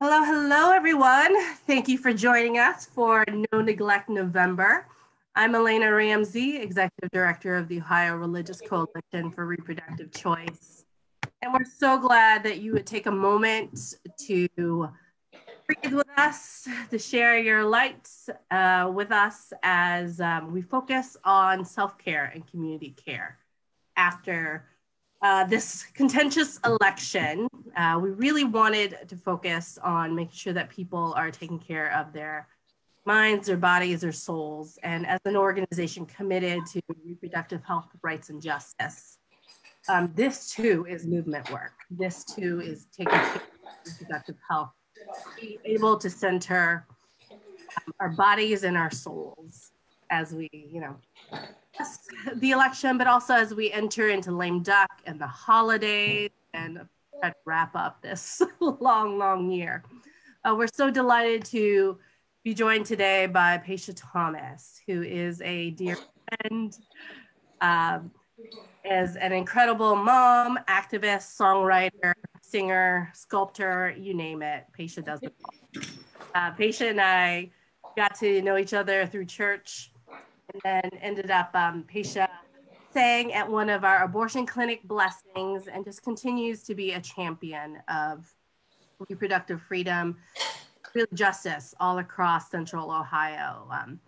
Hello, hello, everyone. Thank you for joining us for No Neglect November. I'm Elena Ramsey, Executive Director of the Ohio Religious Coalition for Reproductive Choice. And we're so glad that you would take a moment to breathe with us, to share your lights uh, with us as um, we focus on self care and community care after uh, this contentious election, uh, we really wanted to focus on making sure that people are taking care of their minds, their bodies, their souls, and as an organization committed to reproductive health rights and justice. Um, this too is movement work. This too is taking care of reproductive health, be able to center um, our bodies and our souls as we, you know, the election, but also as we enter into lame duck and the holidays and wrap up this long, long year. Uh, we're so delighted to be joined today by Paisha Thomas, who is a dear friend, um, is an incredible mom, activist, songwriter, singer, sculptor, you name it. Paisha does it. Uh, Paisha and I got to know each other through church and then ended up um, Paisha sang at one of our abortion clinic blessings and just continues to be a champion of reproductive freedom, justice all across central Ohio. Um,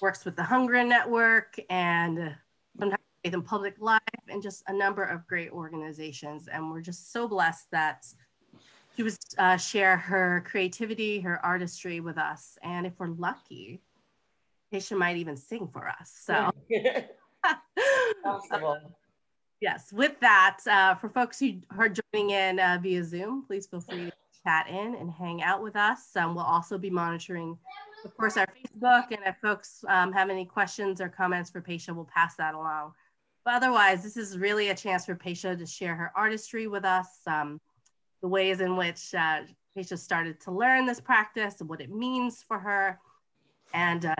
works with the Hunger Network and sometimes Faith in Public Life and just a number of great organizations. And we're just so blessed that she was uh, share her creativity, her artistry with us. And if we're lucky, Paisha might even sing for us. So, uh, yes, with that, uh, for folks who are joining in uh, via Zoom, please feel free to chat in and hang out with us. Um, we'll also be monitoring, of course, our Facebook. And if folks um, have any questions or comments for Paisha, we'll pass that along. But otherwise, this is really a chance for Paisha to share her artistry with us, um, the ways in which uh, Paisha started to learn this practice and what it means for her. And uh,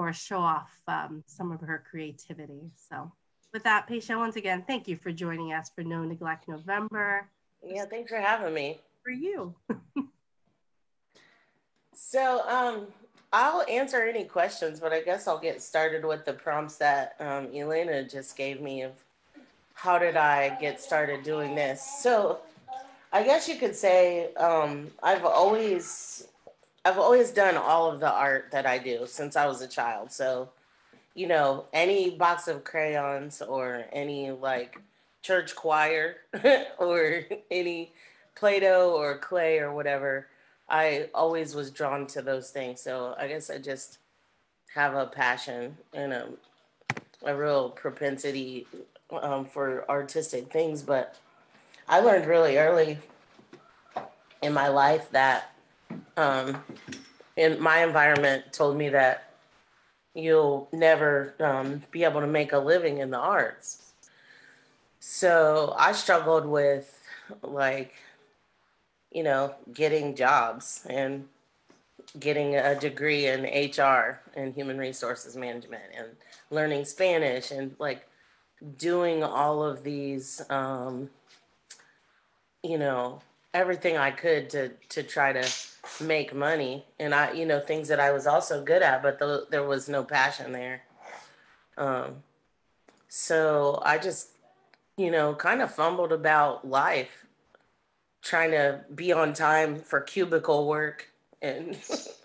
course, show off um, some of her creativity. So with that, Paisha, once again, thank you for joining us for No Neglect November. Yeah, thanks for having me. For you. so um, I'll answer any questions, but I guess I'll get started with the prompts that um, Elena just gave me of how did I get started doing this. So I guess you could say um, I've always I've always done all of the art that I do since I was a child. So, you know, any box of crayons or any like church choir or any Play Doh or clay or whatever, I always was drawn to those things. So I guess I just have a passion and a, a real propensity um, for artistic things. But I learned really early in my life that um, in my environment told me that you'll never um, be able to make a living in the arts. So I struggled with like, you know, getting jobs and getting a degree in HR and human resources management and learning Spanish and like doing all of these, um, you know, everything I could to to try to make money. And I you know things that I was also good at but the, there was no passion there. Um so I just you know kind of fumbled about life trying to be on time for cubicle work and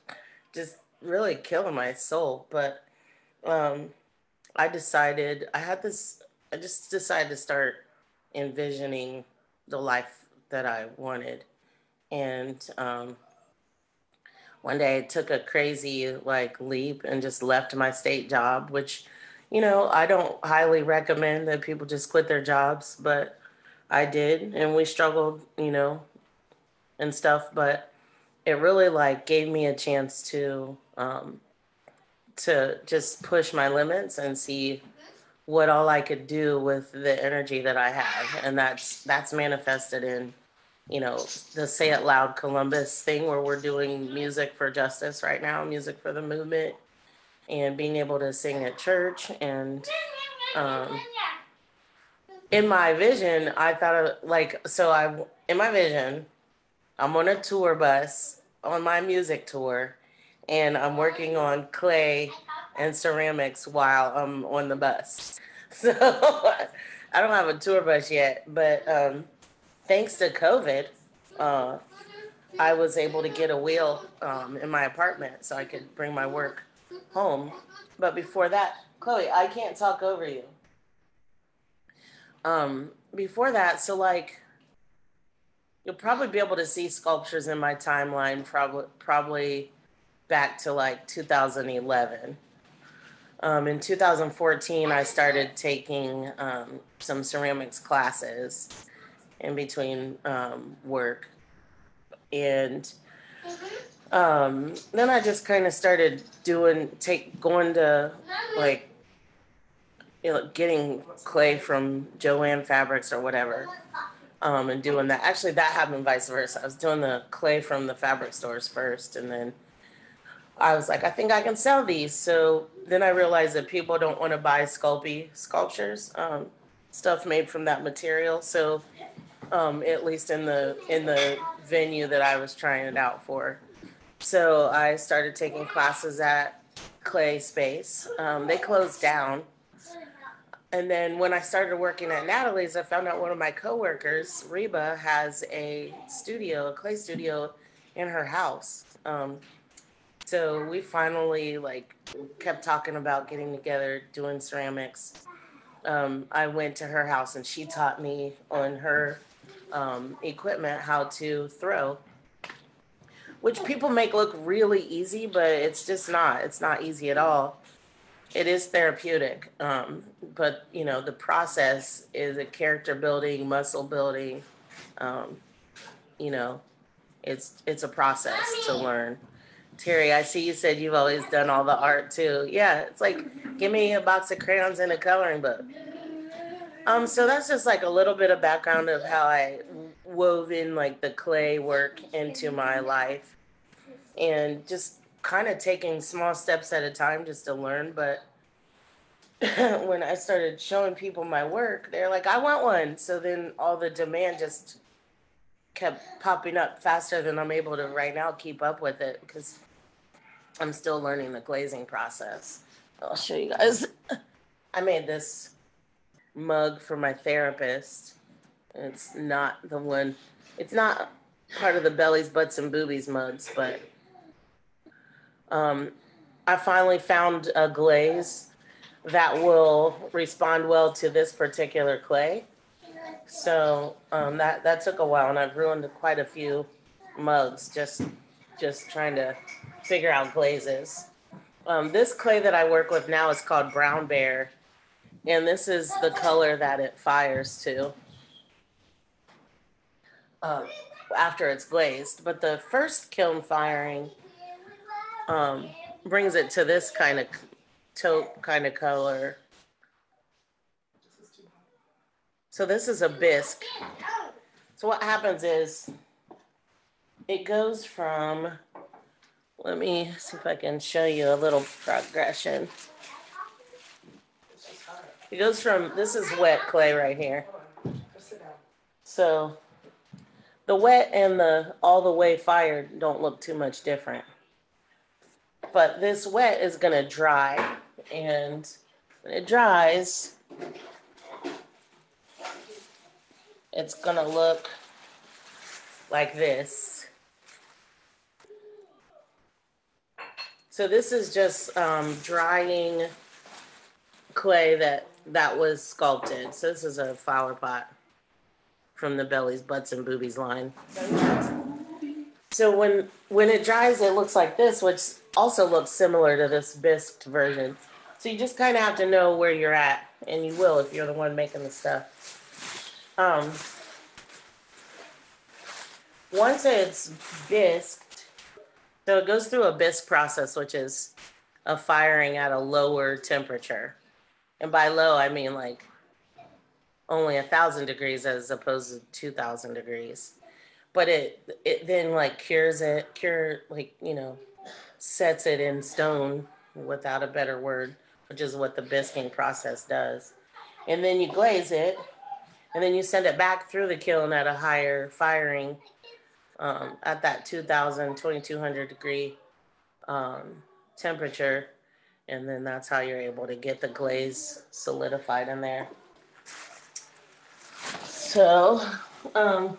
just really killing my soul but um I decided I had this I just decided to start envisioning the life that I wanted. And um, one day I took a crazy like leap and just left my state job, which, you know, I don't highly recommend that people just quit their jobs, but I did. And we struggled, you know, and stuff. But it really like gave me a chance to, um, to just push my limits and see what all I could do with the energy that I have. And that's that's manifested in, you know, the Say It Loud Columbus thing where we're doing music for justice right now, music for the movement, and being able to sing at church and um, in my vision, I thought of like so. I in my vision, I'm on a tour bus on my music tour, and I'm working on clay and ceramics while I'm on the bus. So I don't have a tour bus yet, but um, thanks to COVID, uh, I was able to get a wheel um, in my apartment so I could bring my work home. But before that, Chloe, I can't talk over you. Um, before that, so like you'll probably be able to see sculptures in my timeline probably probably back to like 2011. Um, in 2014, I started taking um, some ceramics classes in between um, work. And um, then I just kind of started doing, take, going to like, you know, getting clay from Jo-Ann Fabrics or whatever. Um, and doing that. Actually, that happened vice versa. I was doing the clay from the fabric stores first, and then I was like, I think I can sell these. So then I realized that people don't want to buy Sculpey sculptures, um, stuff made from that material. So um, at least in the in the venue that I was trying it out for. So I started taking classes at Clay Space. Um, they closed down. And then when I started working at Natalie's, I found out one of my coworkers, Reba, has a studio, a clay studio in her house. Um, so we finally like kept talking about getting together, doing ceramics. Um, I went to her house and she taught me on her um, equipment how to throw, which people make look really easy, but it's just not. It's not easy at all. It is therapeutic, um, but you know the process is a character building, muscle building. Um, you know, it's it's a process to learn. Terry, I see you said you've always done all the art too. Yeah, it's like give me a box of crayons and a coloring book. Um, so that's just like a little bit of background of how I wove in like the clay work into my life, and just kind of taking small steps at a time just to learn. But when I started showing people my work, they're like, "I want one." So then all the demand just kept popping up faster than I'm able to right now keep up with it because I'm still learning the glazing process. I'll show you guys. I made this mug for my therapist. It's not the one, it's not part of the bellies, butts, and boobies mugs, but um, I finally found a glaze that will respond well to this particular clay. So um, that that took a while, and I've ruined quite a few mugs just just trying to figure out glazes. Um, this clay that I work with now is called Brown Bear, and this is the color that it fires to uh, after it's glazed. But the first kiln firing um, brings it to this kind of taupe kind of color. So this is a bisque. So what happens is it goes from, let me see if I can show you a little progression. It goes from, this is wet clay right here. So the wet and the all the way fired don't look too much different. But this wet is gonna dry and when it dries, it's gonna look like this. So this is just um, drying clay that that was sculpted. So this is a flower pot from the bellies, butts, and boobies line. So when when it dries, it looks like this, which also looks similar to this bisque version. So you just kind of have to know where you're at, and you will if you're the one making the stuff. Um, once it's bisqued, so it goes through a bisque process, which is a firing at a lower temperature. And by low, I mean like only a thousand degrees as opposed to two thousand degrees. But it it then like cures it, cure like you know, sets it in stone without a better word, which is what the bisquing process does. and then you glaze it, and then you send it back through the kiln at a higher firing um, at that 2000, 2200 degree um, temperature. And then that's how you're able to get the glaze solidified in there. So, um,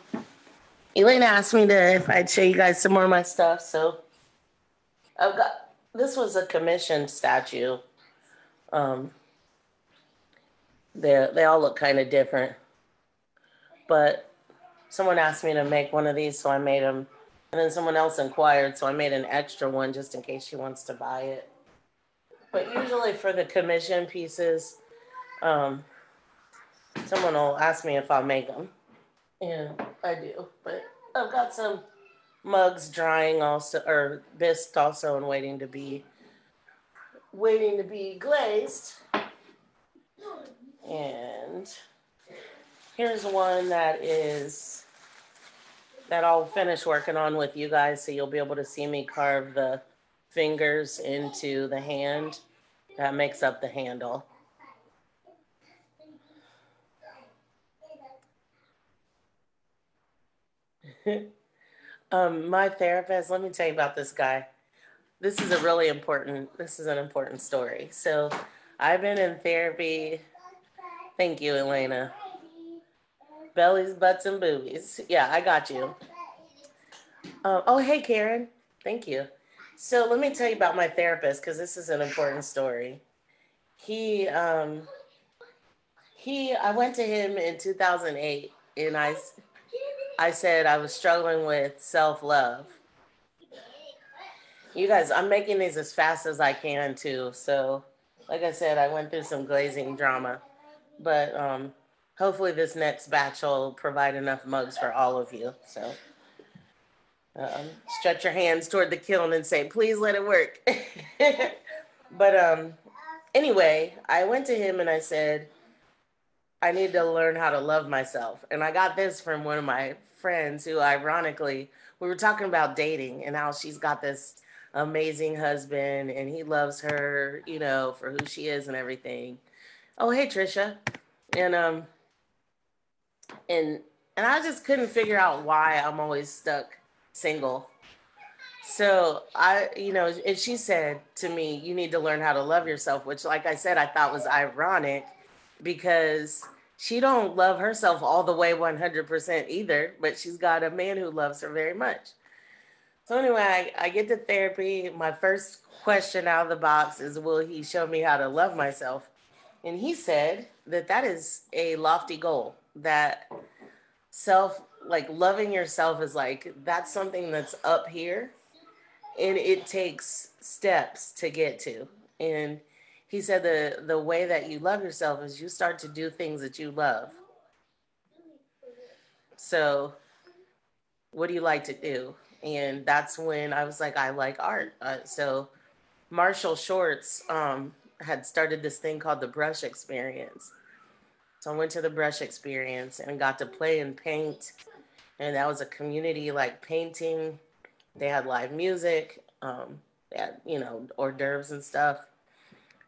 Elena asked me to if I'd show you guys some more of my stuff. So I've got this was a commissioned statue. Um, they they all look kind of different, but someone asked me to make one of these, so I made them. And then someone else inquired, so I made an extra one just in case she wants to buy it. But usually for the commission pieces, um, someone will ask me if I'll make them. And I do. But I've got some mugs drying also, or bisque also, and waiting to be waiting to be glazed. And here's one that is that I'll finish working on with you guys so you'll be able to see me carve the fingers into the hand that makes up the handle. um, my therapist, let me tell you about this guy. This is a really important, this is an important story. So I've been in therapy. Thank you, Elena. Bellies, butts, and boobies. Yeah, I got you. Uh, oh, hey, Karen. Thank you. So let me tell you about my therapist because this is an important story. He, um, he, I went to him in 2008, and I, I said I was struggling with self love. You guys, I'm making these as fast as I can too. So, like I said, I went through some glazing drama, but um, hopefully this next batch will provide enough mugs for all of you. So um, stretch your hands toward the kiln and say, please let it work. but um, anyway, I went to him and I said, I need to learn how to love myself. And I got this from one of my friends who, ironically, we were talking about dating and how she's got this amazing husband and he loves her, you know, for who she is and everything. Oh, hey, Trisha. And um, and and I just couldn't figure out why I'm always stuck single. So I, you know, and she said to me, "You need to learn how to love yourself," which, like I said, I thought was ironic because she don't love herself all the way 100% either, but she's got a man who loves her very much. So anyway, I, I get to therapy. My first question out of the box is, "Will he show me how to love myself?" And he said that that is a lofty goal that self like loving yourself is like that's something that's up here and it takes steps to get to and he said the the way that you love yourself is you start to do things that you love so what do you like to do and that's when i was like i like art uh, so marshall shorts um, had started this thing called the brush experience so I went to the brush experience and got to play and paint. And that was a community like painting. They had live music, um, they had, you know, hors d'oeuvres and stuff.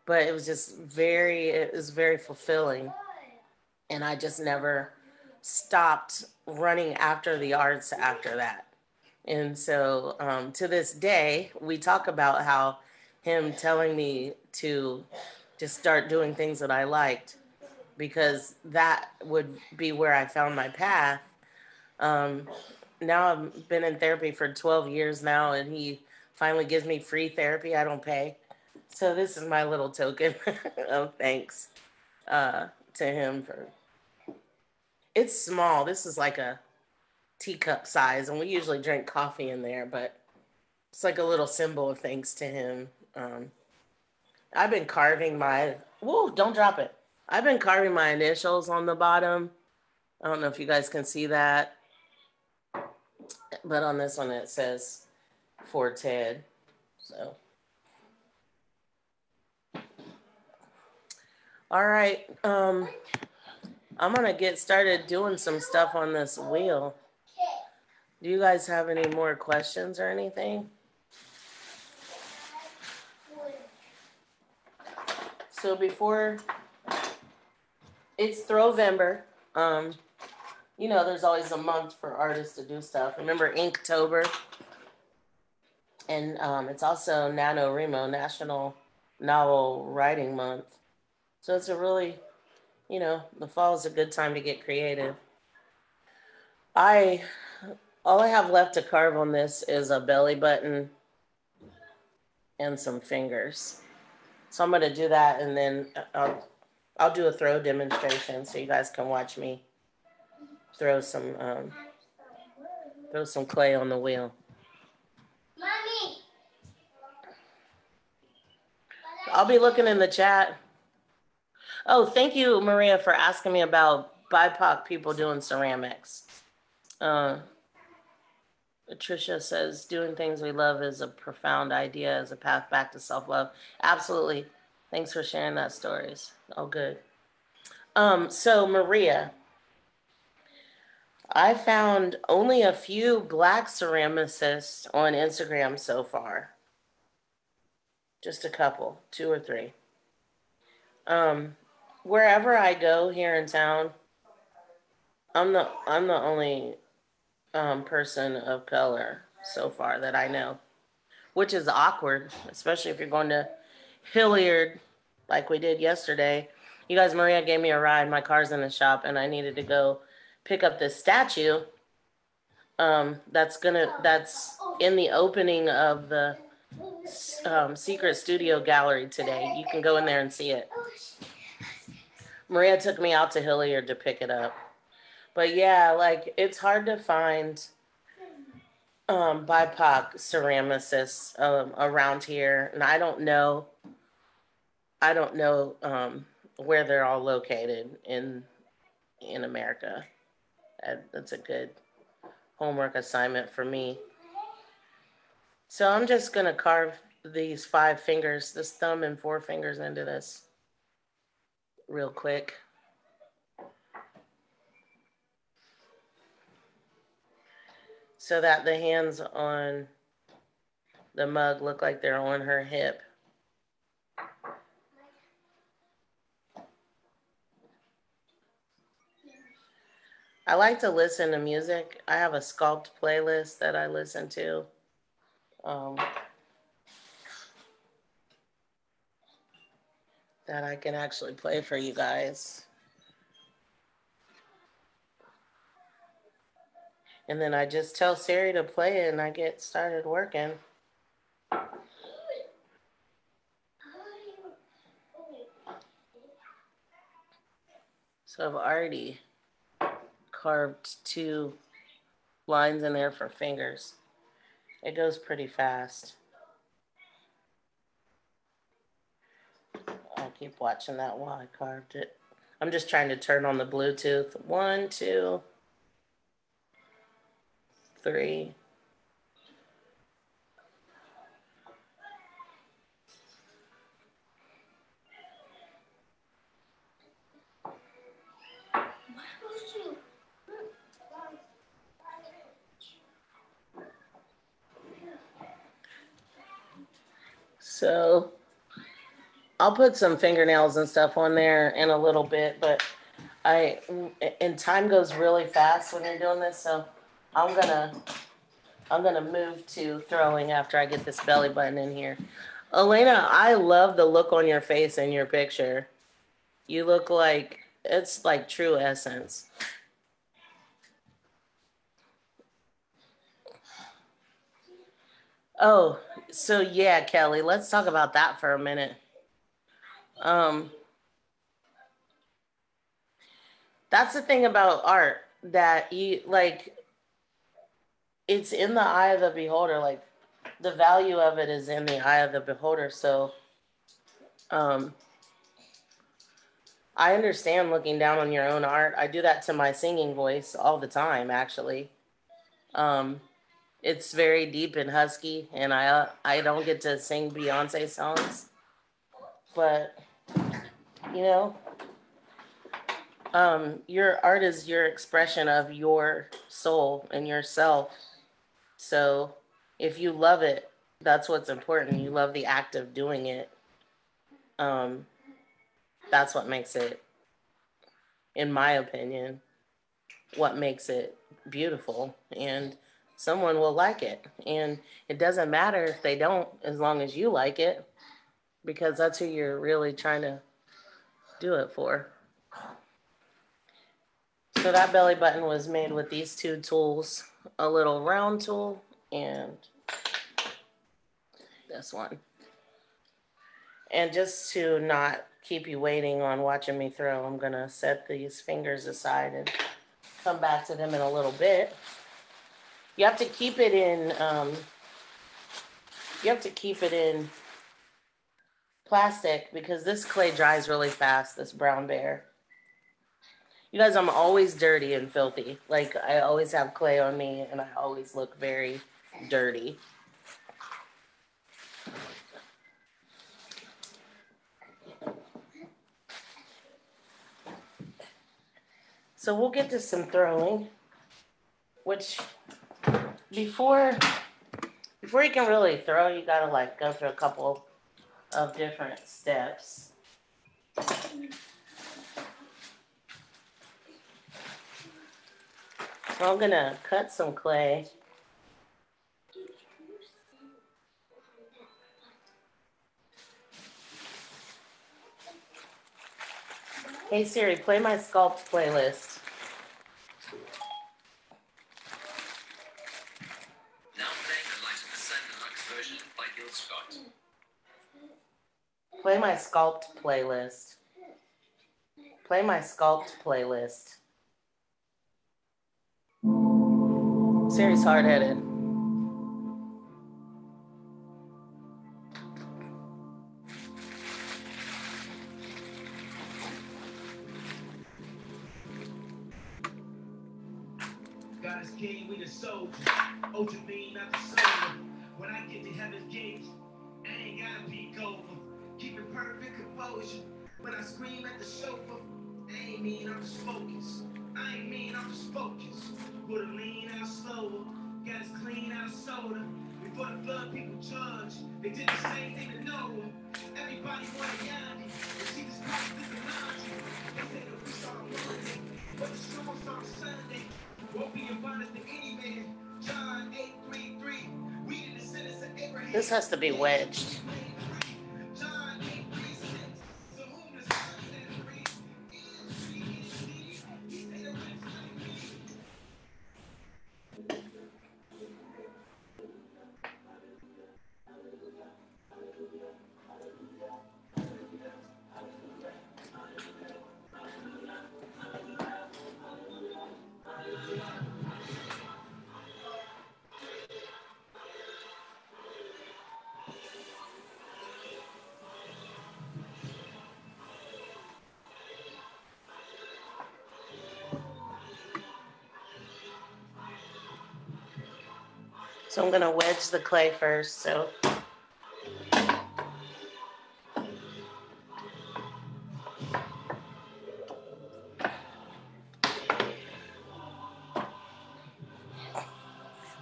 But it was just very, it was very fulfilling. And I just never stopped running after the arts after that. And so um, to this day, we talk about how him telling me to just start doing things that I liked because that would be where I found my path. Um, now I've been in therapy for 12 years now, and he finally gives me free therapy. I don't pay. So this is my little token of thanks uh, to him for. It's small. This is like a teacup size, and we usually drink coffee in there, but it's like a little symbol of thanks to him. Um, I've been carving my. Whoa! Don't drop it. I've been carving my initials on the bottom. I don't know if you guys can see that. But on this one, it says for Ted. So. All right. Um, I'm going to get started doing some stuff on this wheel. Do you guys have any more questions or anything? So before it's Throwvember. Um, you know, there's always a month for artists to do stuff. Remember Inktober? And um, it's also Nano NaNoWriMo, National Novel Writing Month. So it's a really, you know, the fall is a good time to get creative. I, all I have left to carve on this is a belly button and some fingers. So I'm gonna do that and then I'll, I'll do a throw demonstration so you guys can watch me throw some, um, throw some clay on the wheel. Mommy. I'll be looking in the chat. Oh, thank you, Maria, for asking me about BIPOC people doing ceramics. Uh, Patricia says doing things we love is a profound idea as a path back to self love. Absolutely. Thanks for sharing that stories. Oh, good. Um, so Maria, I found only a few black ceramicists on Instagram so far. Just a couple, two or three. Um, wherever I go here in town, I'm the I'm the only um, person of color so far that I know, which is awkward, especially if you're going to Hilliard like we did yesterday. You guys, Maria gave me a ride. My car's in the shop, and I needed to go pick up this statue. Um, that's gonna that's in the opening of the um, secret studio gallery today. You can go in there and see it. Maria took me out to Hilliard to pick it up. But yeah, like it's hard to find um, BIPOC ceramicists um, around here, and I don't know. I don't know um, where they're all located in in America. That's a good homework assignment for me. So I'm just gonna carve these five fingers, this thumb and four fingers into this real quick. So that the hands on the mug look like they're on her hip. I like to listen to music. I have a sculpt playlist that I listen to. Um, that I can actually play for you guys. And then I just tell Siri to play it and I get started working. So I've already carved two lines in there for fingers. It goes pretty fast. I'll keep watching that while I carved it. I'm just trying to turn on the Bluetooth. One, two, three. So I'll put some fingernails and stuff on there in a little bit, but I, and time goes really fast when you're doing this, so I'm gonna, I'm gonna move to throwing after I get this belly button in here. Elena, I love the look on your face in your picture. You look like, it's like true essence. Oh, so yeah, Kelly, let's talk about that for a minute. Um, that's the thing about art that you like it's in the eye of the beholder like the value of it is in the eye of the beholder so um i understand looking down on your own art. I do that to my singing voice all the time actually. Um it's very deep and husky, and I I don't get to sing Beyonce songs, but you know, um, your art is your expression of your soul and yourself. So if you love it, that's what's important. You love the act of doing it. Um, that's what makes it in my opinion, what makes it beautiful. And someone will like it. And it doesn't matter if they don't, as long as you like it, because that's who you're really trying to do it for. So that belly button was made with these two tools, a little round tool and this one. And just to not keep you waiting on watching me throw, I'm gonna set these fingers aside and come back to them in a little bit. You have to keep it in, um, you have to keep it in plastic because this clay dries really fast, this brown bear. You guys, I'm always dirty and filthy. Like, I always have clay on me and I always look very dirty. So we'll get to some throwing, which before before you can really throw, you gotta like go through a couple of different steps. So I'm gonna cut some clay. Hey Siri, play my sculpt playlist. Now playing the Light of the Sun Deluxe version by Jill Scott. Play my sculpt playlist. Play my sculpt playlist. Siri's hard headed. I ain't mean, I'm just focused. Put a lean out. Got us clean out soda. Before the flood, people judge. They did the same thing to Noah. Everybody wanted caught thinking laundry. They said that we Monday. But the show on Sunday. Won't be in bondage to any man. John 8 3 3. We the sentence of Abraham. This has to be wedged. So I'm gonna wedge the clay first. So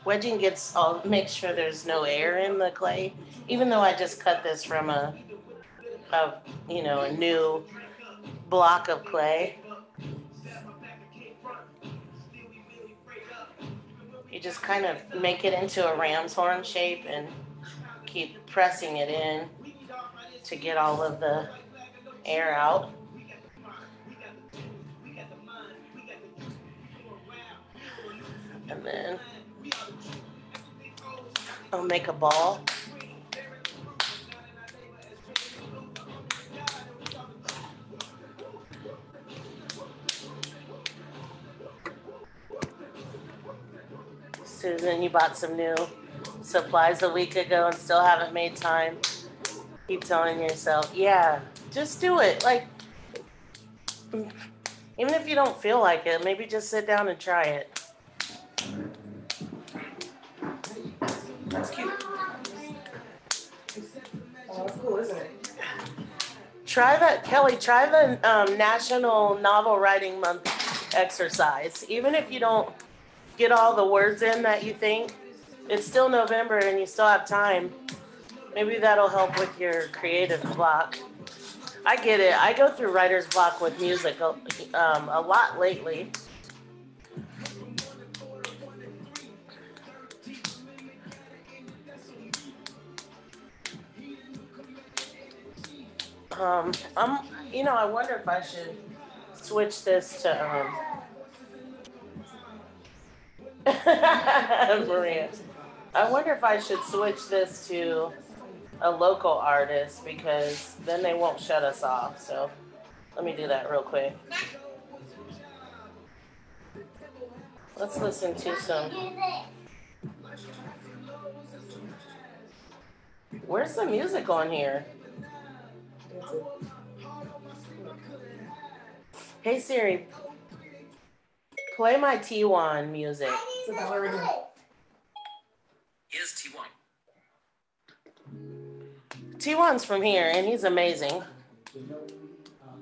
wedging gets all make sure there's no air in the clay. Even though I just cut this from a, a you know a new block of clay. Kind of make it into a ram's horn shape and keep pressing it in to get all of the air out. And then I'll make a ball. Susan, you bought some new supplies a week ago and still haven't made time. Keep telling yourself, yeah, just do it. Like, even if you don't feel like it, maybe just sit down and try it. That's cute. Oh, that's cool, isn't it? Try that, Kelly. Try the um, National Novel Writing Month exercise. Even if you don't get all the words in that you think, it's still November and you still have time. Maybe that'll help with your creative block. I get it. I go through writer's block with music a, um, a lot lately. Um, I'm, you know, I wonder if I should switch this to, um, Maria. I wonder if I should switch this to a local artist because then they won't shut us off. So let me do that real quick. Let's listen to some. Where's the music on here? Hey Siri, play my T1 music. Here's T1. T1's from here and he's amazing.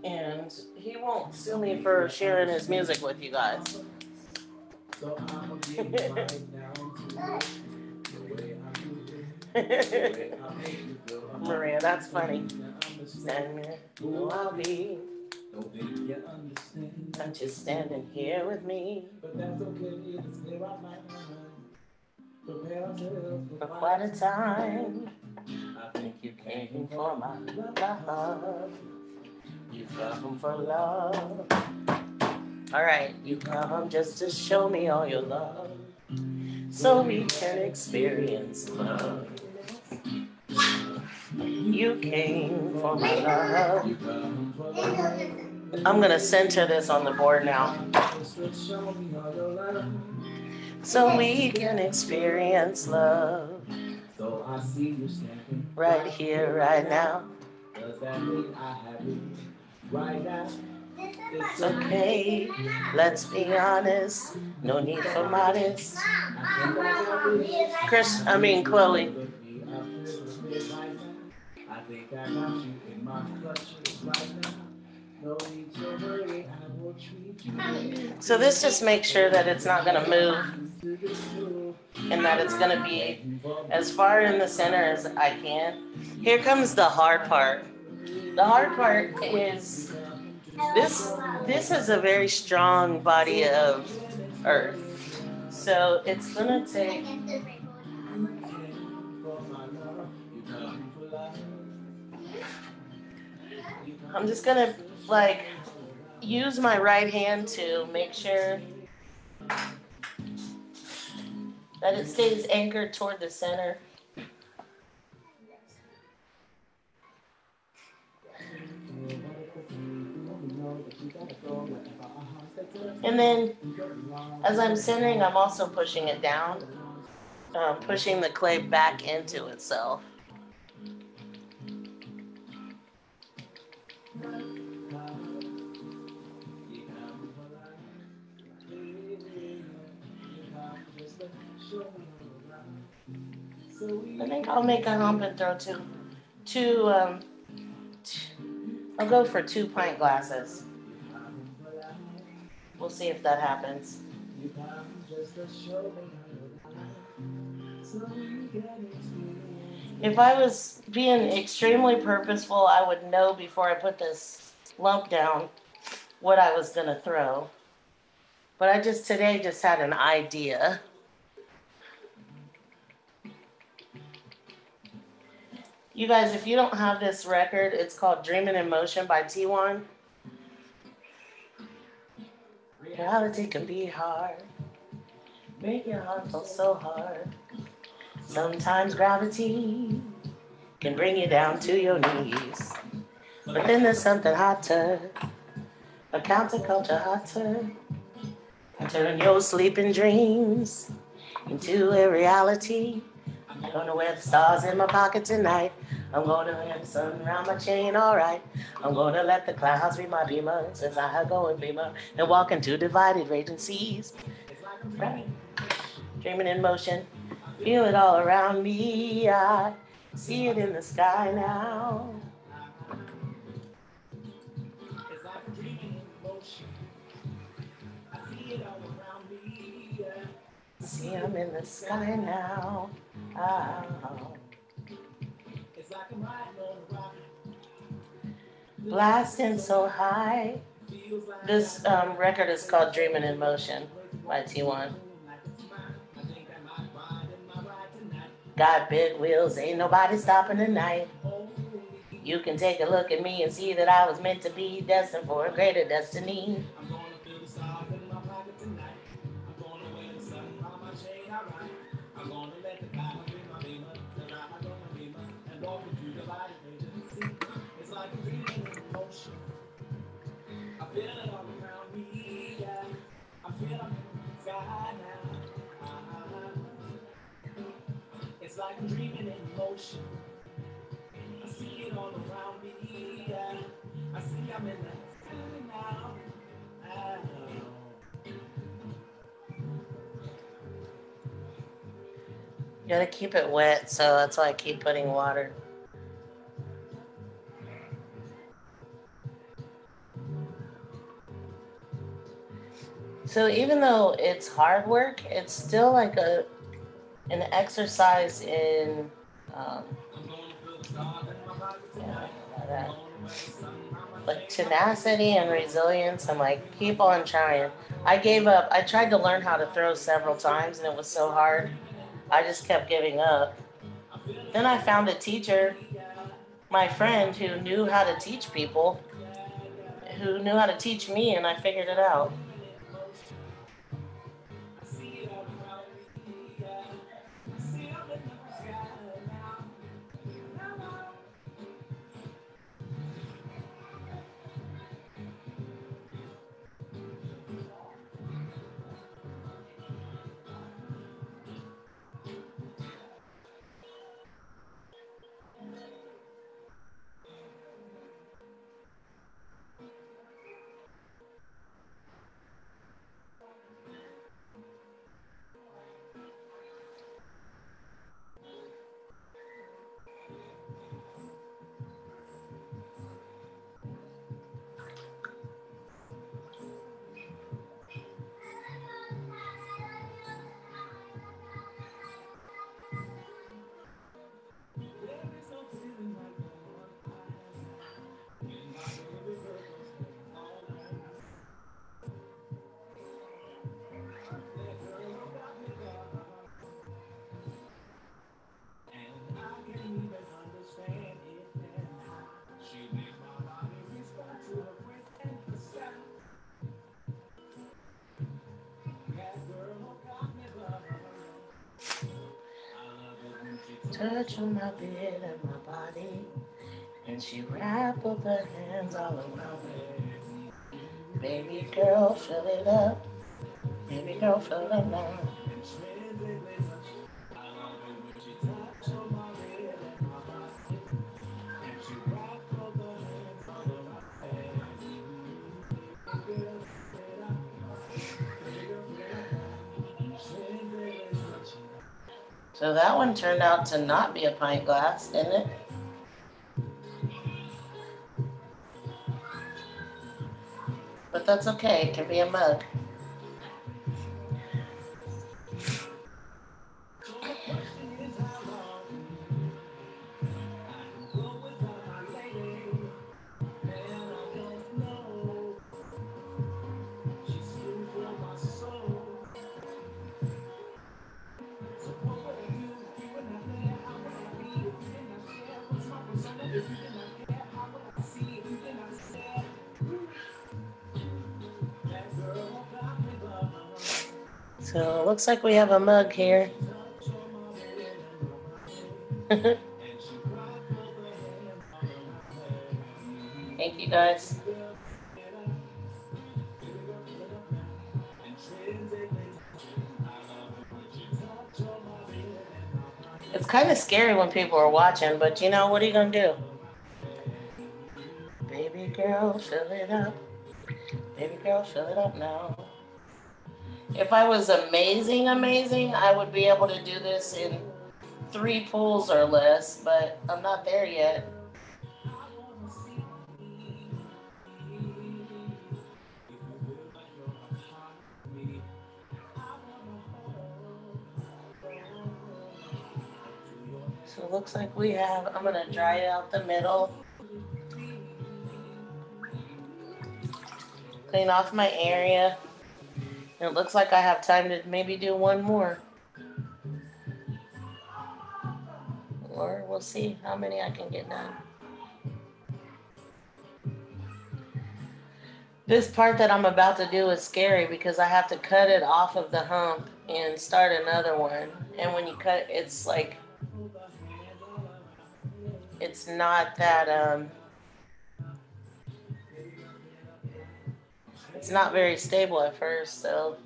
And he won't sue me for sharing his music with you guys. Maria, that's funny. Stand there, oh, I'll be. Don't you standing here with me for quite a time. I think you came for my love. You come for love. All right, you come just to show me all your love, so we can experience love. You came for my love. I'm gonna center this on the board now. So we can experience love So I see you standing right here, right now? It's okay, let's be honest. No need for modest. Chris, I mean Chloe. I think I got you in my clutches right now. So this just makes sure that it's not gonna move and that it's gonna be as far in the center as I can. Here comes the hard part. The hard part is this this is a very strong body of earth. So it's gonna take I'm just gonna like use my right hand to make sure that it stays anchored toward the center. And then as I'm centering, I'm also pushing it down, uh, pushing the clay back into itself. I think I'll make a hump and throw two, two, um, I'll go for two pint glasses. We'll see if that happens. If I was being extremely purposeful, I would know before I put this lump down what I was gonna throw. But I just today just had an idea. You guys, if you don't have this record, it's called Dreaming in Motion by T1. Reality can be hard, make your heart feel so hard. Sometimes gravity can bring you down to your knees. But then there's something hotter, a counterculture hotter. Turn your sleeping dreams into a reality. I'm gonna wear the stars in my pocket tonight. I'm gonna wear the sun around my chain, alright. I'm gonna let the clouds be my beamers as I go and beamer and walk into divided raging seas. Right. Dreaming in motion, feel it all around me. I see it in the sky now. It's like a dream in motion. I see it all around me. See, I'm in the sky now. Blasting so high, This um, record is called Dreaming in Motion by T1. Got big wheels, ain't nobody stopping tonight. You can take a look at me and see that I was meant to be destined for a greater destiny. Motion. I see it all around me. Yeah. I see I'm in feeling now. You gotta keep it wet, so that's why I keep putting water. So even though it's hard work, it's still like a an exercise in um, yeah, that, like tenacity and resilience and like keep on trying. I gave up. I tried to learn how to throw several times and it was so hard. I just kept giving up. Then I found a teacher, my friend, who knew how to teach people, who knew how to teach me, and I figured it out. Touch on my bed and my body, and she wrapped both her hands all around me. Baby girl, fill it up. Baby girl, fill it up. So that one turned out to not be a pint glass, didn't it? But that's okay, it can be a mug. Looks like we have a mug here. Thank you guys. It's kind of scary when people are watching, but you know, what are you going to do? Baby girl, fill it up. Baby girl, fill it up now. If I was amazing, amazing, I would be able to do this in three pulls or less, but I'm not there yet. So it looks like we have, I'm gonna dry out the middle. clean off my area. It looks like I have time to maybe do one more. Or we'll see how many I can get done. This part that I'm about to do is scary because I have to cut it off of the hump and start another one. And when you cut, it's like, it's not that, um, it's not very stable at first, so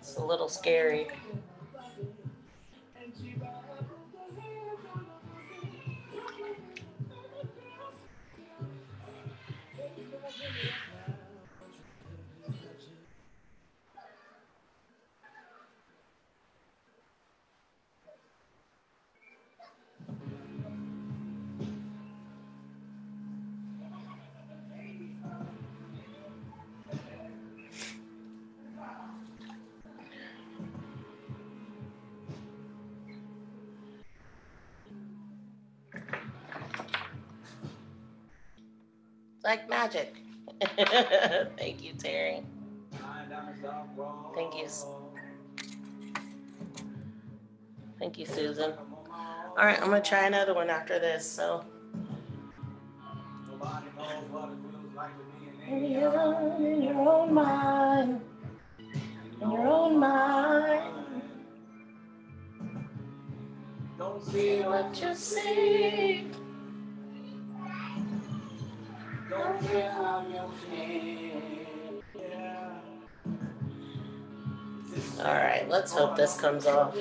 it's a little scary. Like magic. Thank you, Terry. Thank you. Thank you, Susan. All right, I'm gonna try another one after this. So. In your, in your own mind, in your own mind. Don't see what you see. All right, let's hope this comes off.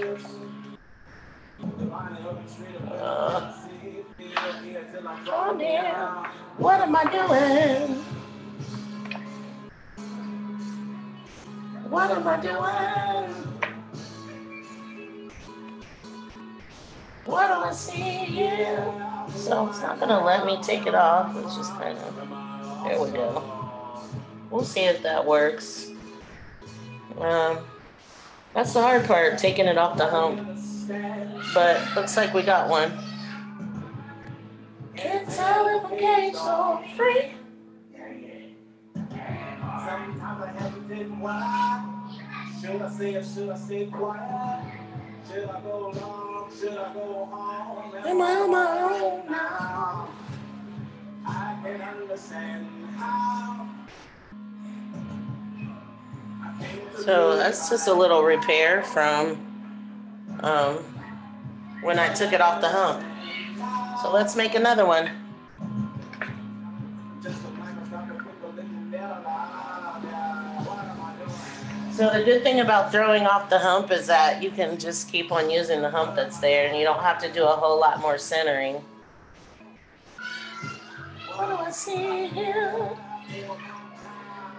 Uh, oh dear, what am I doing? What am I doing? What do I see here? So it's not gonna let me take it off. It's just kind of, there we go. We'll see if that works. Um, that's the hard part, taking it off the hump. But looks like we got one. Can't tell if I'm gay, so free. Sometimes I hesitate why. Should I say it? Should I say quiet? Should I go long? Should I go home? Am I on my own now? I can understand how. So that's just a little repair from um, when I took it off the hump. So let's make another one. So the good thing about throwing off the hump is that you can just keep on using the hump that's there and you don't have to do a whole lot more centering. What do I see here?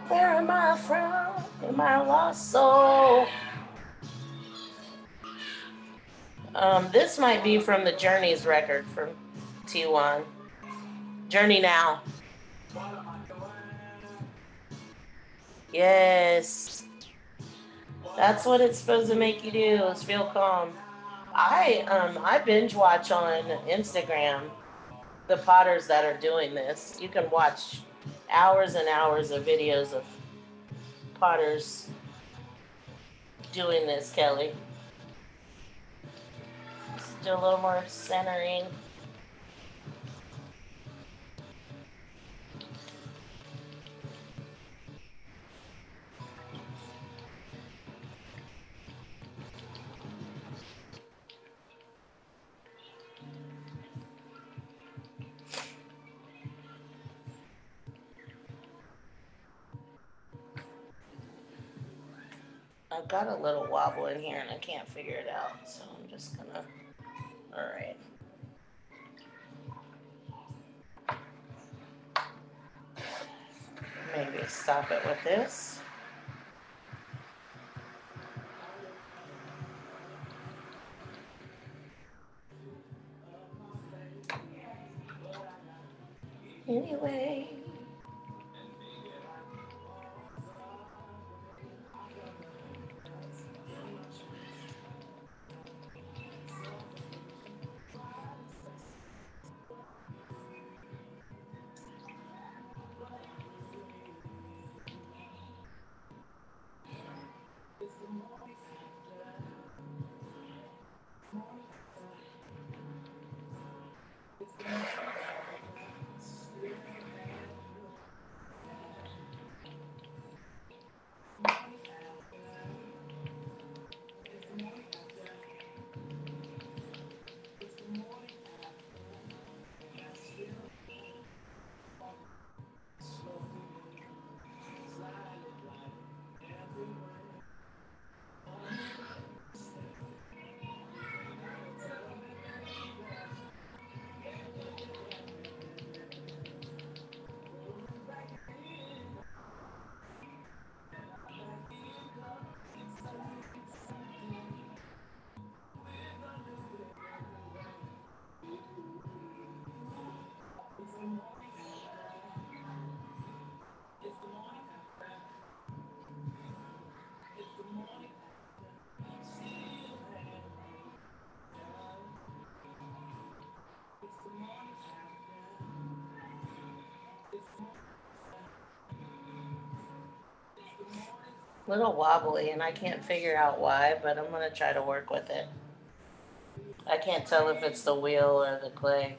Where am I from? Am I lost soul? Um, this might be from the Journeys record from T1. Journey Now. Yes. That's what it's supposed to make you do is feel calm. I um I binge watch on Instagram the potters that are doing this. You can watch hours and hours of videos of potters doing this, Kelly. Just do a little more centering. I've got a little wobble in here and I can't figure it out, so I'm just gonna. All right. Maybe stop it with this. Anyway. Little wobbly and I can't figure out why, but I'm gonna try to work with it. I can't tell if it's the wheel or the clay.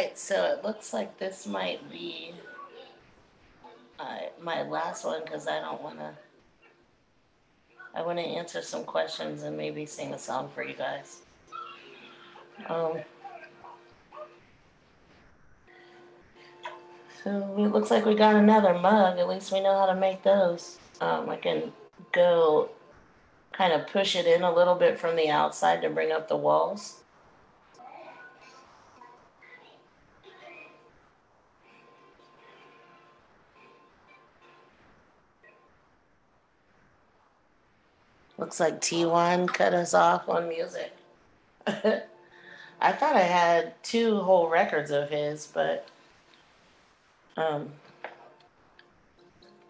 Right, so it looks like this might be uh, my last one because I don't want to. I want to answer some questions and maybe sing a song for you guys. Um, so it looks like we got another mug. At least we know how to make those. Um, I can go kind of push it in a little bit from the outside to bring up the walls. Looks like T1 cut us off on music. I thought I had two whole records of his, but um,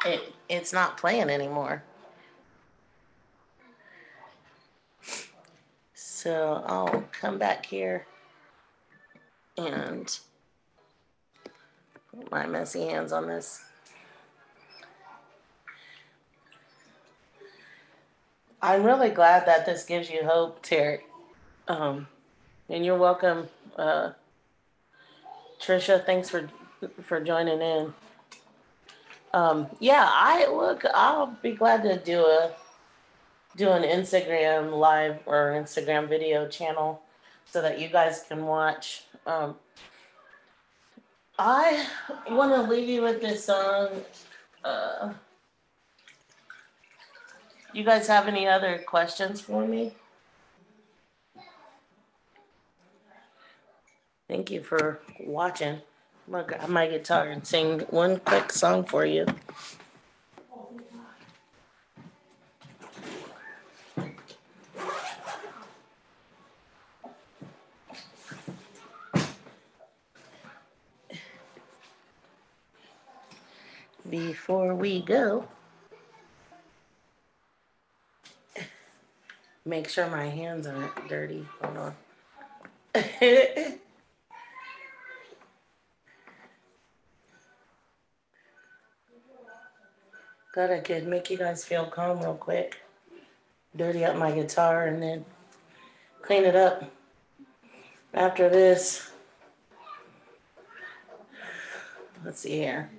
it it's not playing anymore. So I'll come back here and put my messy hands on this. I'm really glad that this gives you hope, Terry. Um, and you're welcome, uh, Trisha. Thanks for for joining in. Um, yeah, I look. I'll be glad to do a do an Instagram live or Instagram video channel so that you guys can watch. Um, I want to leave you with this song. Uh, you guys have any other questions for me? Thank you for watching. Gonna grab my guitar and sing one quick song for you. Before we go, make sure my hands aren't dirty. Hold on. I could make you guys feel calm real quick. dirty up my guitar and then clean it up after this. Let's see here.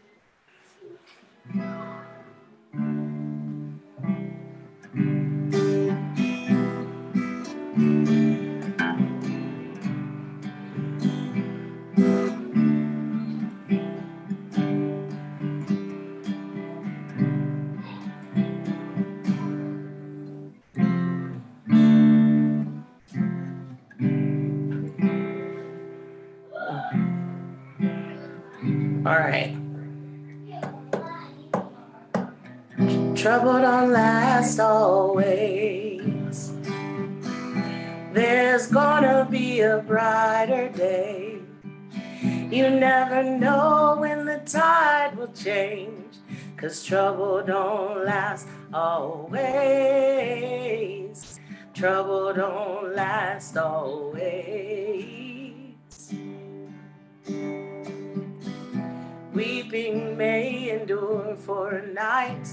Trouble don't last always. There's gonna be a brighter day. You never know when the tide will change. Cause trouble don't last always. Trouble don't last always. Weeping may endure for a night.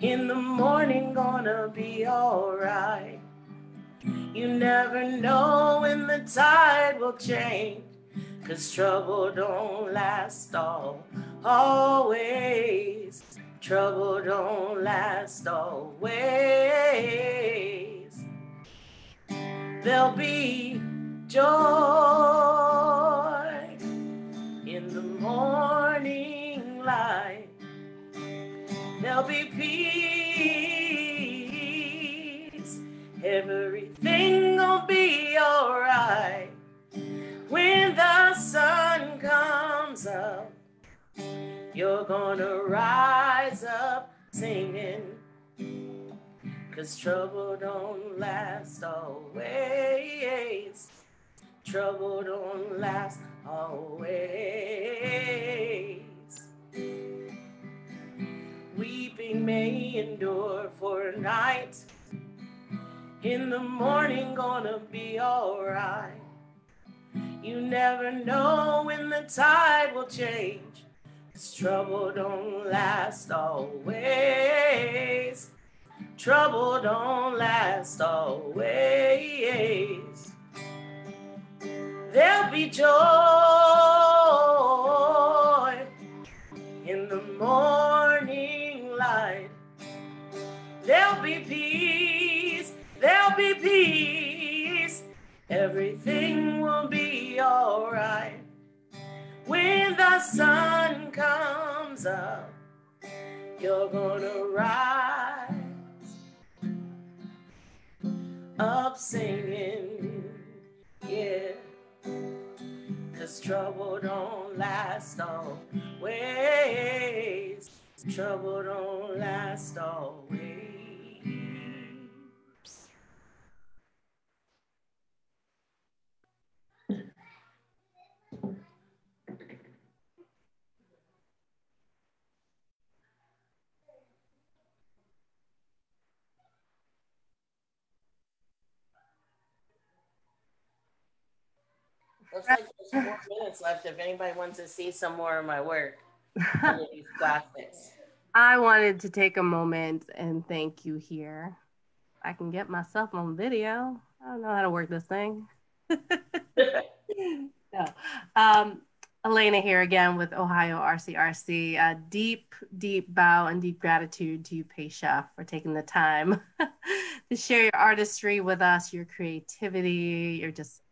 In the morning, gonna be alright. You never know when the tide will change. Cause trouble don't last all, always. Trouble don't last always. There'll be joy in the morning light. There'll be peace. Everything will be alright when the sun comes up. You're gonna rise up singing. Cause trouble don't last always. Trouble don't last always. Weeping may endure for a night. In the morning, gonna be alright. You never know when the tide will change. Cause trouble don't last always. Trouble don't last always. There'll be joy sun comes up. You're gonna rise up singing, yeah. Cause trouble don't last always. Trouble don't last always. Looks like there's four minutes left. If anybody wants to see some more of my work, these graphics. I wanted to take a moment and thank you here. I can get myself on video. I don't know how to work this thing. no. Um, Elena here again with Ohio RCRC. A deep, deep bow and deep gratitude to you, Paisha, for taking the time to share your artistry with us, your creativity, your just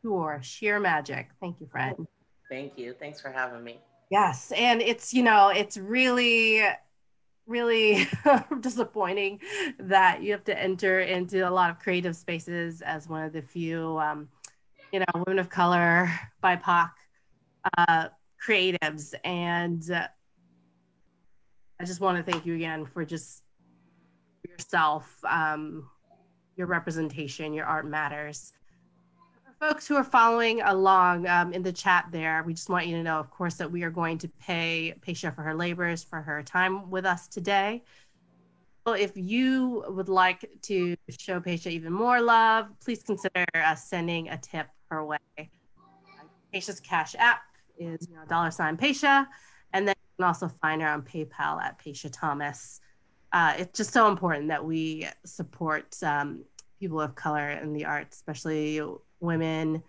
pure, sheer magic. Thank you, friend. Thank you. Thanks for having me. Yes, and it's you know it's really, really disappointing that you have to enter into a lot of creative spaces as one of the few, um, you know, women of color, BIPOC uh, creatives, and uh, I just want to thank you again for just yourself, um, your representation, your art matters folks who are following along um, in the chat there, we just want you to know, of course, that we are going to pay Paisha for her labors, for her time with us today. So if you would like to show Paisha even more love, please consider uh, sending a tip her way. Paisha's Cash App is you know, dollar sign Paisha, and then you can also find her on PayPal at Paisha Thomas. uh, it's just so important that we support um, people of color in the arts, especially women,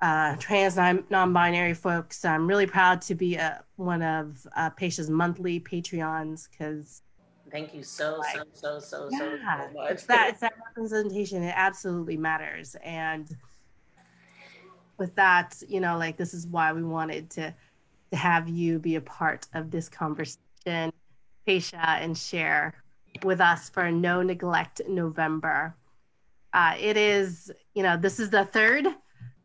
uh, trans, non binary folks. I'm really proud to be a, one of uh, Paisha's monthly Patreons because. Thank you so, like, so, so, so, yeah, so, much. It's that, it's that representation. It absolutely matters. And with that, you know, like this is why we wanted to, to have you be a part of this conversation, Paisha, and share with us for No Neglect November. Uh, it is, you know, this is the third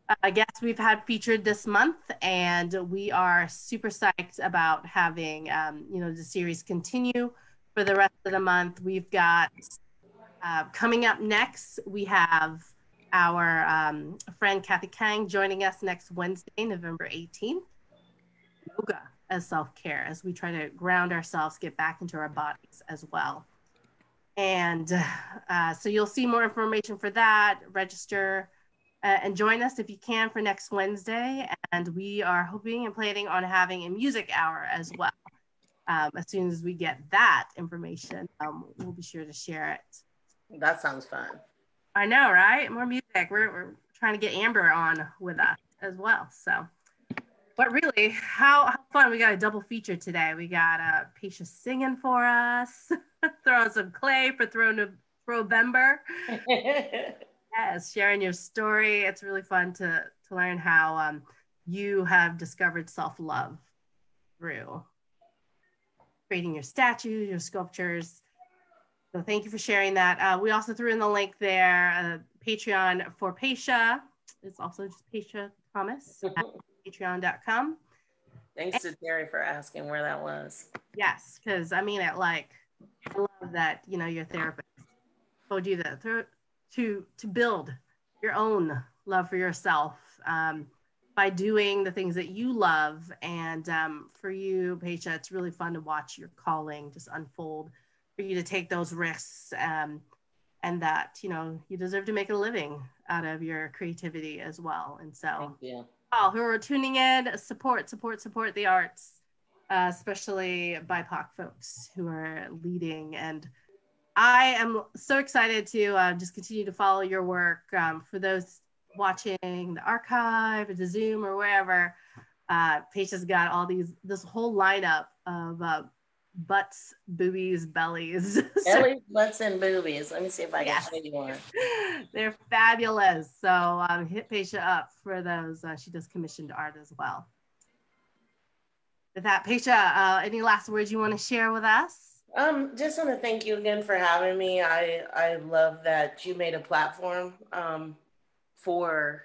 uh, guest we've had featured this month, and we are super psyched about having, um, you know, the series continue for the rest of the month. We've got uh, coming up next, we have our um, friend Kathy Kang joining us next Wednesday, November 18th. Yoga as self care as we try to ground ourselves, get back into our bodies as well. And uh, so you'll see more information for that. Register uh, and join us if you can for next Wednesday. And we are hoping and planning on having a music hour as well. Um, as soon as we get that information, um, we'll be sure to share it. That sounds fun. I know, right? More music. We're, we're trying to get Amber on with us as well. So, but really, how, how fun. We got a double feature today. We got uh, Paisha singing for us. throwing some clay for throw November. yes, sharing your story. It's really fun to to learn how um, you have discovered self love through creating your statues, your sculptures. So thank you for sharing that. Uh, we also threw in the link there, uh, Patreon for Paisha. It's also just Paisha Thomas patreon.com. Thanks and, to Terry for asking where that was. Yes, because I mean it like I love that you know your therapist told you that to to to build your own love for yourself um, by doing the things that you love. And um, for you, Paisha, it's really fun to watch your calling just unfold for you to take those risks. Um, and that you know you deserve to make a living out of your creativity as well. And so, all who are tuning in, support, support, support the arts uh, especially BIPOC folks who are leading. And I am so excited to uh, just continue to follow your work. Um, for those watching the archive or the Zoom or wherever, uh, Paisha's got all these, this whole lineup of uh, butts, boobies, bellies. Bellies, butts, and boobies. Let me see if I can show you one. They're fabulous. So um, hit Paisha up for those. Uh, she does commissioned art as well with that, Paisha, uh, any last words you want to share with us? Um, just want to thank you again for having me. I I love that you made a platform um, for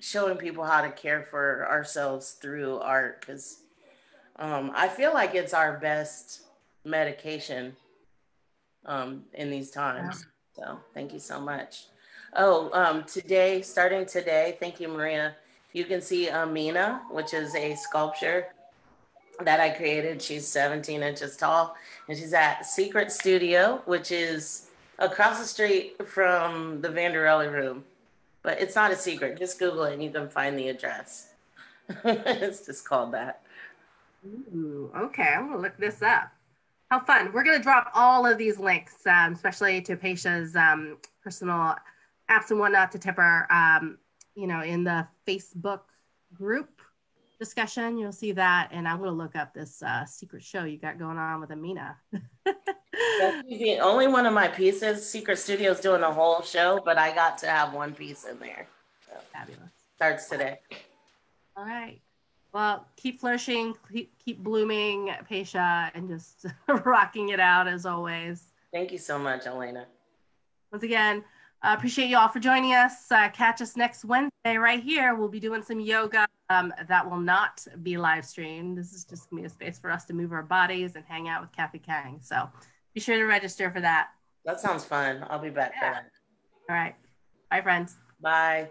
showing people how to care for ourselves through art because um, I feel like it's our best medication um, in these times. Yeah. So thank you so much. Oh, um, today, starting today, thank you, Maria. You can see Amina, which is a sculpture that I created. She's 17 inches tall, and she's at Secret Studio, which is across the street from the Vanderelli room. But it's not a secret. Just Google it and you can find the address. it's just called that. Ooh, okay. I'm to look this up. How fun. We're going to drop all of these links, um, especially to Paisha's um, personal apps and whatnot to Tipper, um, you know, in the Facebook group discussion, you'll see that. And I'm going to look up this uh, secret show you got going on with Amina. That's the only one of my pieces. Secret Studio's doing a whole show, but I got to have one piece in there. So Fabulous. Starts today. All right. Well, keep flourishing, keep, keep blooming, Paisha, and just rocking it out as always. Thank you so much, Elena. Once again, I uh, appreciate you all for joining us. Uh, catch us next Wednesday right here. We'll be doing some yoga um, that will not be live streamed. This is just gonna be a space for us to move our bodies and hang out with Kathy Kang. So be sure to register for that. That sounds fun. I'll be back yeah. for that. All right. Bye, friends. Bye.